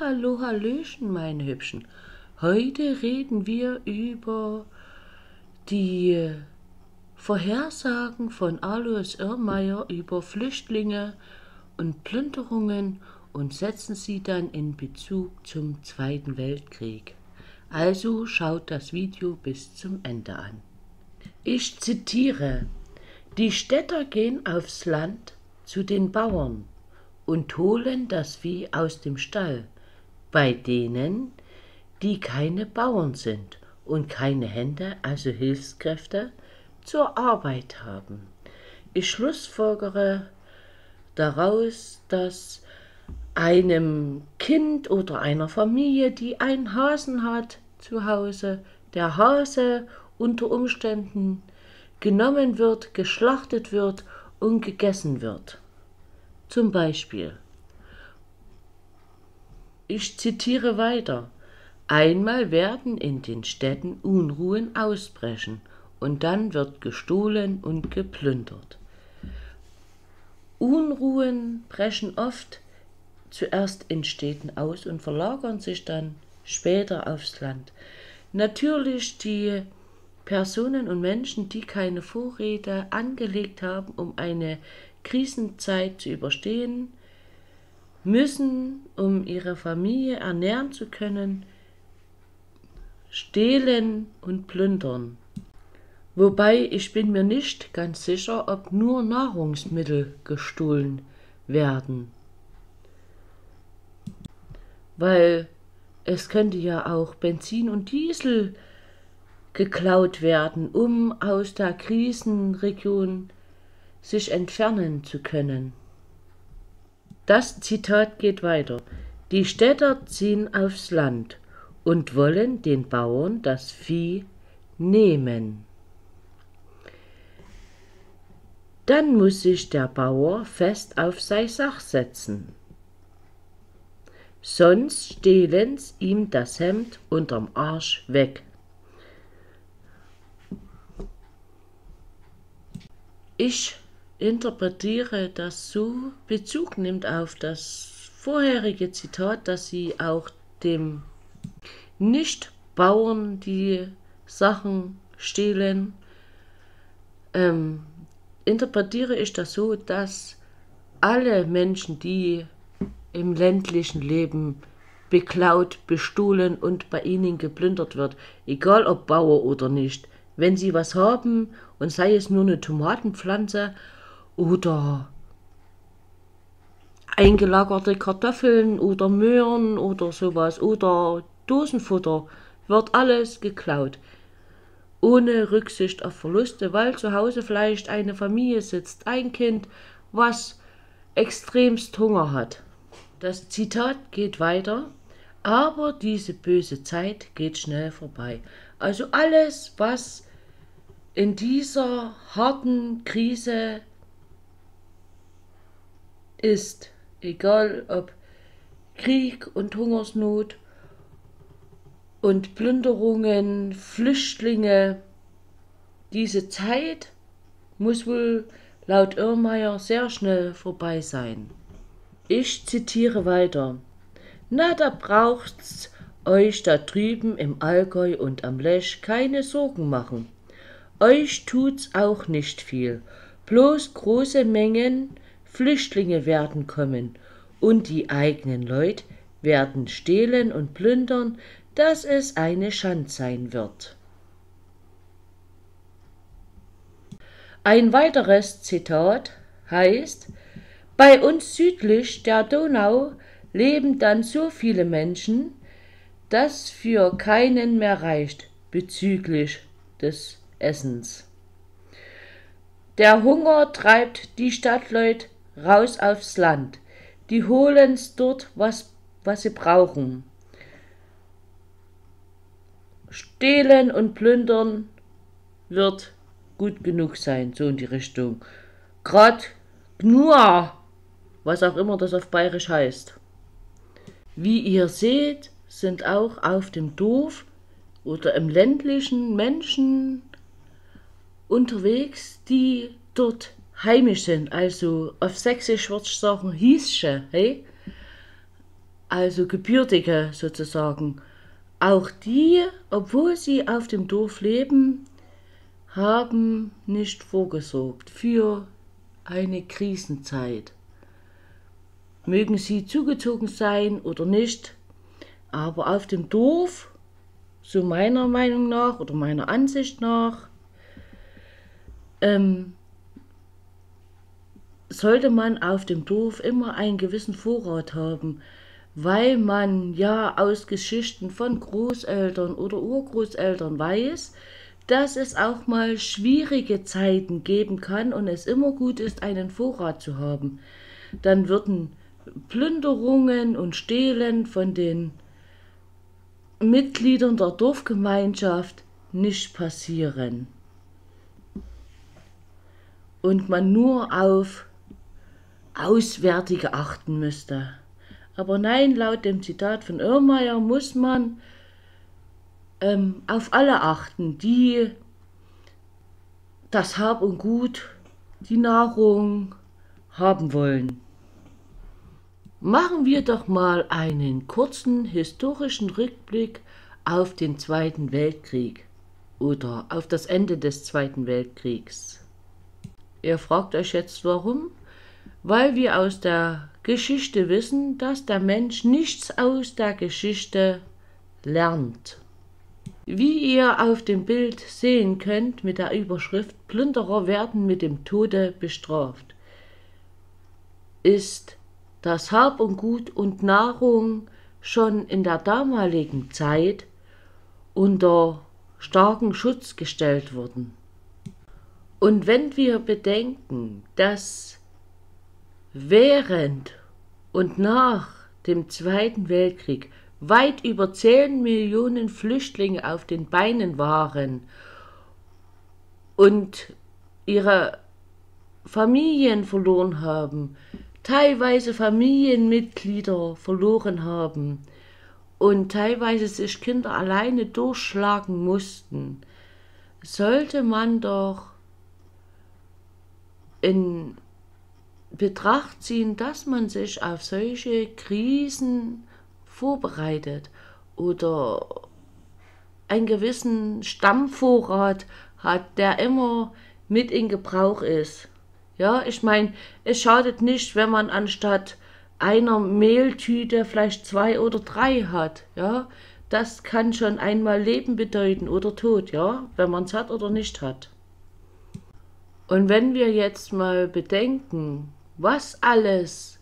Hallo, Hallöchen, meine Hübschen. Heute reden wir über die Vorhersagen von Alois Irrmeier über Flüchtlinge und Plünderungen und setzen sie dann in Bezug zum Zweiten Weltkrieg. Also schaut das Video bis zum Ende an. Ich zitiere, die Städter gehen aufs Land zu den Bauern und holen das Vieh aus dem Stall, bei denen, die keine Bauern sind und keine Hände, also Hilfskräfte, zur Arbeit haben. Ich schlussfolgere daraus, dass einem Kind oder einer Familie, die einen Hasen hat zu Hause, der Hase unter Umständen genommen wird, geschlachtet wird und gegessen wird. Zum Beispiel. Ich zitiere weiter. Einmal werden in den Städten Unruhen ausbrechen und dann wird gestohlen und geplündert. Unruhen brechen oft zuerst in Städten aus und verlagern sich dann später aufs Land. Natürlich die Personen und Menschen, die keine Vorräte angelegt haben, um eine Krisenzeit zu überstehen, müssen, um ihre Familie ernähren zu können, stehlen und plündern. Wobei ich bin mir nicht ganz sicher, ob nur Nahrungsmittel gestohlen werden. Weil es könnte ja auch Benzin und Diesel geklaut werden, um aus der Krisenregion sich entfernen zu können. Das Zitat geht weiter. Die Städter ziehen aufs Land und wollen den Bauern das Vieh nehmen. Dann muss sich der Bauer fest auf sei Sach setzen. Sonst stehlen's ihm das Hemd unterm Arsch weg. Ich interpretiere das so, Bezug nimmt auf das vorherige Zitat, dass sie auch dem Nicht-Bauern die Sachen stehlen, ähm, interpretiere ich das so, dass alle Menschen, die im ländlichen Leben beklaut, bestohlen und bei ihnen geplündert wird, egal ob Bauer oder nicht, wenn sie was haben und sei es nur eine Tomatenpflanze oder eingelagerte Kartoffeln oder Möhren oder sowas oder Dosenfutter, wird alles geklaut. Ohne Rücksicht auf Verluste, weil zu Hause vielleicht eine Familie sitzt, ein Kind, was extremst Hunger hat. Das Zitat geht weiter, aber diese böse Zeit geht schnell vorbei. Also alles, was in dieser harten Krise ist, egal ob Krieg und Hungersnot und Plünderungen, Flüchtlinge, diese Zeit muss wohl laut Irrmeier sehr schnell vorbei sein. Ich zitiere weiter. Na, da braucht's euch da drüben im Allgäu und am Lech keine Sorgen machen. Euch tut's auch nicht viel, bloß große Mengen Flüchtlinge werden kommen und die eigenen Leut werden stehlen und plündern, dass es eine Schand sein wird. Ein weiteres Zitat heißt, bei uns südlich der Donau leben dann so viele Menschen, dass für keinen mehr reicht bezüglich des Essens. Der Hunger treibt die Stadtleut raus aufs Land. Die holen's dort, was, was sie brauchen. Stehlen und plündern wird gut genug sein, so in die Richtung. Grad Gnua, was auch immer das auf Bayerisch heißt. Wie ihr seht, sind auch auf dem Dorf oder im ländlichen Menschen unterwegs, die dort heimisch sind, also auf Sächsisch würde ich sagen Hiesche, hey? also Gebürtige sozusagen, auch die, obwohl sie auf dem Dorf leben, haben nicht vorgesorgt für eine Krisenzeit. Mögen sie zugezogen sein oder nicht, aber auf dem Dorf, so meiner Meinung nach oder meiner Ansicht nach, ähm, sollte man auf dem Dorf immer einen gewissen Vorrat haben, weil man ja aus Geschichten von Großeltern oder Urgroßeltern weiß, dass es auch mal schwierige Zeiten geben kann und es immer gut ist, einen Vorrat zu haben. Dann würden Plünderungen und Stehlen von den Mitgliedern der Dorfgemeinschaft nicht passieren. Und man nur auf Auswärtige achten müsste. Aber nein, laut dem Zitat von Irrmeier muss man ähm, auf alle achten, die das Hab und Gut, die Nahrung haben wollen. Machen wir doch mal einen kurzen historischen Rückblick auf den Zweiten Weltkrieg oder auf das Ende des Zweiten Weltkriegs. Ihr fragt euch jetzt warum? Weil wir aus der Geschichte wissen, dass der Mensch nichts aus der Geschichte lernt. Wie ihr auf dem Bild sehen könnt mit der Überschrift Plünderer werden mit dem Tode bestraft, ist das Hab und Gut und Nahrung schon in der damaligen Zeit unter starken Schutz gestellt worden. Und wenn wir bedenken, dass während und nach dem Zweiten Weltkrieg weit über 10 Millionen Flüchtlinge auf den Beinen waren und ihre Familien verloren haben, teilweise Familienmitglieder verloren haben und teilweise sich Kinder alleine durchschlagen mussten, sollte man doch in Betracht ziehen, dass man sich auf solche Krisen vorbereitet oder einen gewissen Stammvorrat hat, der immer mit in Gebrauch ist. Ja, ich meine, es schadet nicht, wenn man anstatt einer Mehltüte vielleicht zwei oder drei hat. Ja, das kann schon einmal Leben bedeuten oder Tod, ja, wenn man es hat oder nicht hat. Und wenn wir jetzt mal bedenken, was alles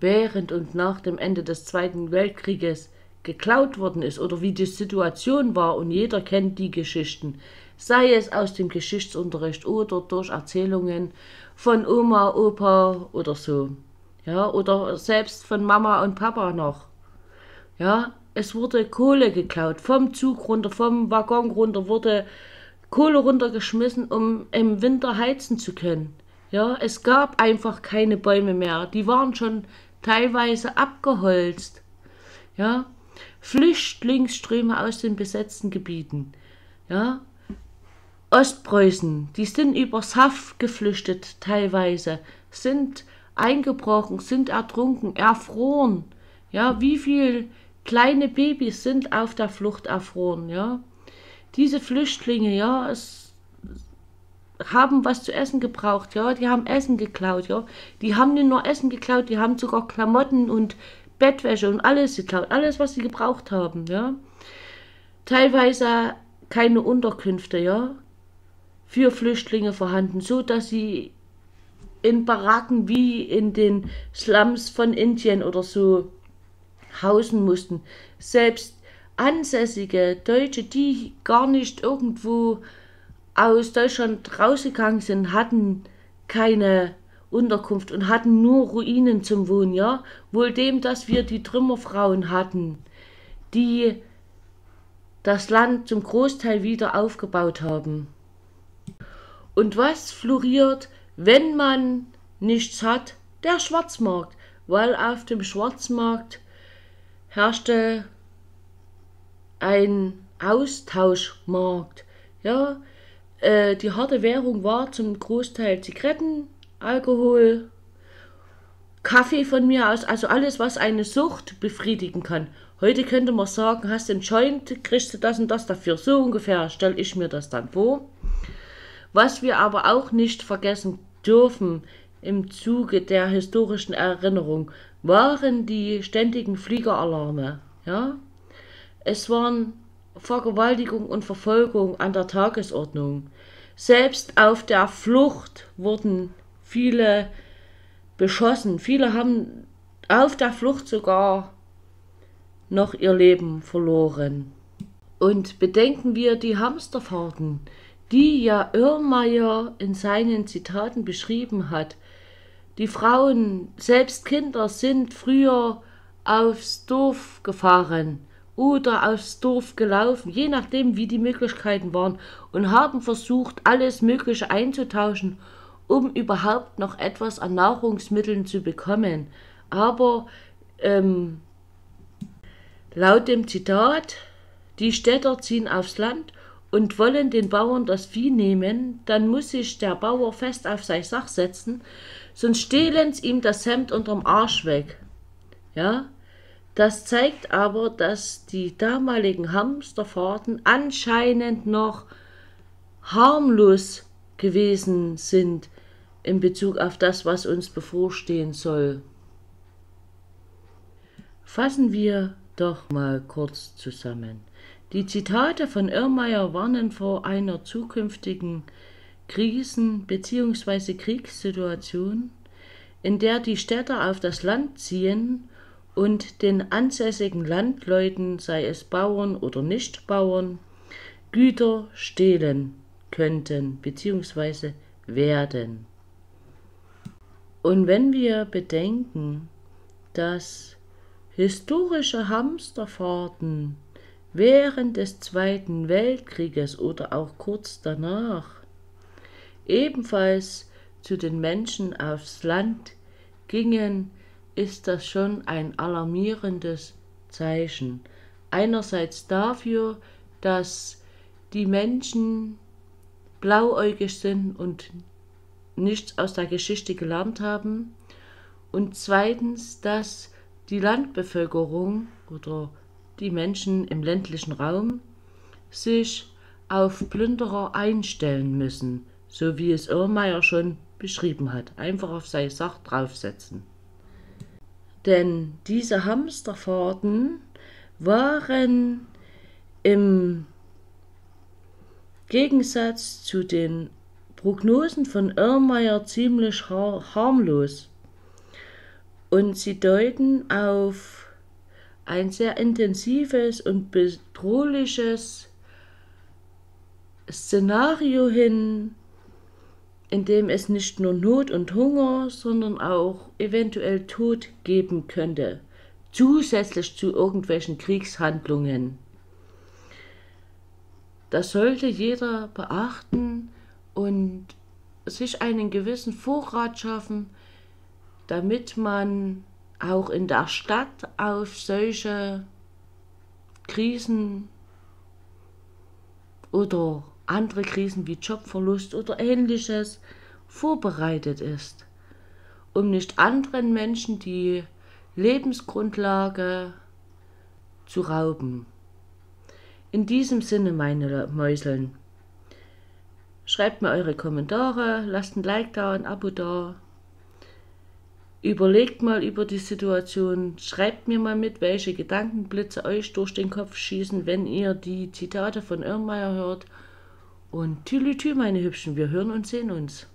während und nach dem Ende des Zweiten Weltkrieges geklaut worden ist oder wie die Situation war und jeder kennt die Geschichten, sei es aus dem Geschichtsunterricht oder durch Erzählungen von Oma, Opa oder so. Ja, oder selbst von Mama und Papa noch. Ja, es wurde Kohle geklaut, vom Zug runter, vom Waggon runter wurde Kohle runtergeschmissen, um im Winter heizen zu können. Ja, es gab einfach keine Bäume mehr. Die waren schon teilweise abgeholzt. Ja, Flüchtlingsströme aus den besetzten Gebieten. Ja, Ostpreußen, die sind übers Haff geflüchtet teilweise, sind eingebrochen, sind ertrunken, erfroren. Ja, wie viele kleine Babys sind auf der Flucht erfroren, ja? Diese Flüchtlinge, ja, es haben was zu essen gebraucht, ja, die haben Essen geklaut, ja. Die haben nicht nur Essen geklaut, die haben sogar Klamotten und Bettwäsche und alles geklaut, alles, was sie gebraucht haben, ja. Teilweise keine Unterkünfte, ja, für Flüchtlinge vorhanden, so dass sie in Baracken wie in den Slums von Indien oder so hausen mussten. Selbst ansässige Deutsche, die gar nicht irgendwo aus Deutschland rausgegangen sind, hatten keine Unterkunft und hatten nur Ruinen zum Wohnen, ja. Wohl dem, dass wir die Trümmerfrauen hatten, die das Land zum Großteil wieder aufgebaut haben. Und was floriert, wenn man nichts hat? Der Schwarzmarkt, weil auf dem Schwarzmarkt herrschte ein Austauschmarkt. Ja, äh, die harte Währung war zum Großteil Zigaretten, Alkohol, Kaffee von mir aus, also alles, was eine Sucht befriedigen kann. Heute könnte man sagen, hast einen Joint, kriegst du das und das dafür. So ungefähr stelle ich mir das dann vor. Was wir aber auch nicht vergessen dürfen im Zuge der historischen Erinnerung, waren die ständigen Fliegeralarme. Ja? Es waren Vergewaltigung und Verfolgung an der Tagesordnung. Selbst auf der Flucht wurden viele beschossen. Viele haben auf der Flucht sogar noch ihr Leben verloren. Und bedenken wir die Hamsterfahrten, die ja Irrmeier in seinen Zitaten beschrieben hat. Die Frauen, selbst Kinder, sind früher aufs Dorf gefahren oder aufs Dorf gelaufen, je nachdem, wie die Möglichkeiten waren, und haben versucht, alles Mögliche einzutauschen, um überhaupt noch etwas an Nahrungsmitteln zu bekommen. Aber ähm, laut dem Zitat, die Städter ziehen aufs Land und wollen den Bauern das Vieh nehmen, dann muss sich der Bauer fest auf sein Sach setzen, sonst stehlen sie ihm das Hemd unterm Arsch weg. Ja, das zeigt aber, dass die damaligen Hamsterfahrten anscheinend noch harmlos gewesen sind in Bezug auf das, was uns bevorstehen soll. Fassen wir doch mal kurz zusammen. Die Zitate von Irrmeier warnen vor einer zukünftigen Krisen- bzw. Kriegssituation, in der die Städter auf das Land ziehen und den ansässigen Landleuten, sei es Bauern oder Nichtbauern, Güter stehlen könnten bzw. werden. Und wenn wir bedenken, dass historische Hamsterfahrten während des Zweiten Weltkrieges oder auch kurz danach ebenfalls zu den Menschen aufs Land gingen, ist das schon ein alarmierendes Zeichen. Einerseits dafür, dass die Menschen blauäugig sind und nichts aus der Geschichte gelernt haben. Und zweitens, dass die Landbevölkerung oder die Menschen im ländlichen Raum sich auf Plünderer einstellen müssen, so wie es Irrmeier schon beschrieben hat. Einfach auf seine Sache draufsetzen. Denn diese Hamsterfahrten waren im Gegensatz zu den Prognosen von Irrmeier ziemlich har harmlos. Und sie deuten auf ein sehr intensives und bedrohliches Szenario hin, in dem es nicht nur Not und Hunger, sondern auch eventuell Tod geben könnte, zusätzlich zu irgendwelchen Kriegshandlungen. Das sollte jeder beachten und sich einen gewissen Vorrat schaffen, damit man auch in der Stadt auf solche Krisen oder andere Krisen wie Jobverlust oder ähnliches vorbereitet ist, um nicht anderen Menschen die Lebensgrundlage zu rauben. In diesem Sinne, meine Mäuseln, schreibt mir eure Kommentare, lasst ein Like da, ein Abo da. Überlegt mal über die Situation, schreibt mir mal mit, welche Gedankenblitze euch durch den Kopf schießen, wenn ihr die Zitate von Irrmeier hört und Tülü, meine Hübschen, wir hören und sehen uns.